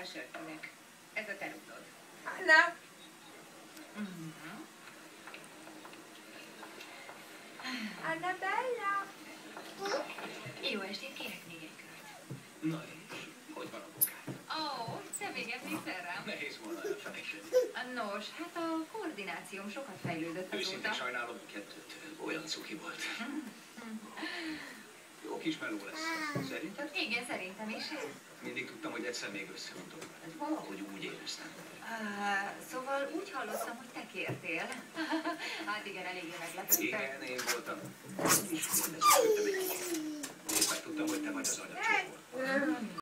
Kérek. Ez a te rúdod. Anna, Annabella. Jó estét, kérek még egy kört. Na és, hogy van a bokát? Ó, oh, te még emlékszel rám? Nehéz volna elfelejteni. Nos, hát a koordinációm sokat fejlődött Őszintén azóta. sajnálom a kettőt. Olyan cuki volt. Jó kis meló lesz. Szerinted? Igen, szerintem is. Mindig tudtam, hogy egyszer még összejutunk. Ez valahogy úgy éreztem. Szóval úgy hallottam, hogy te kértél. hát igen, eléggé meglepődtem. Igen, én voltam. És kérdeztem egy kicsit. Éppen tudtam, hogy te vagy az anyacsokor.